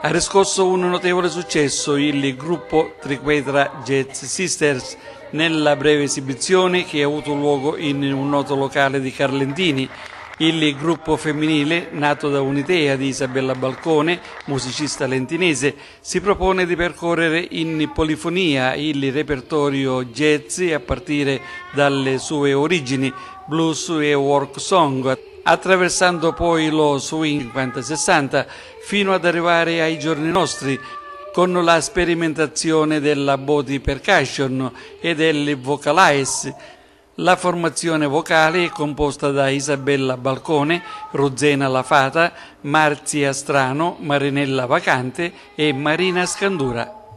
Ha riscosso un notevole successo il gruppo Triquetra Jazz Sisters nella breve esibizione che ha avuto luogo in un noto locale di Carlentini. Il gruppo femminile, nato da un'idea di Isabella Balcone, musicista lentinese, si propone di percorrere in polifonia il repertorio jazz a partire dalle sue origini, blues e work song, attraversando poi lo swing 50-60 fino ad arrivare ai giorni nostri con la sperimentazione della body percussion e del vocalize. La formazione vocale è composta da Isabella Balcone, Ruzzena Lafata, Marzia Strano, Marinella Vacante e Marina Scandura.